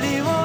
really want